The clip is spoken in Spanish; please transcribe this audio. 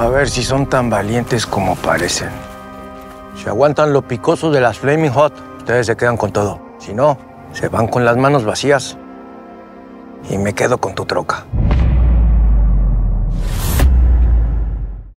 A ver si son tan valientes como parecen. Si aguantan lo picoso de las Flaming Hot, ustedes se quedan con todo. Si no, se van con las manos vacías. Y me quedo con tu troca.